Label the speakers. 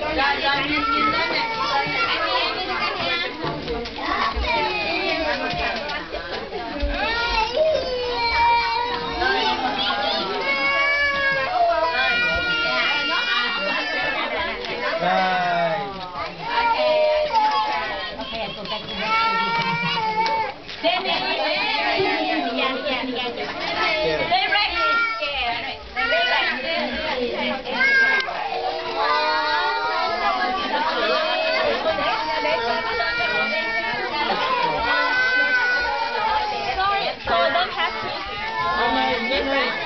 Speaker 1: Đây different.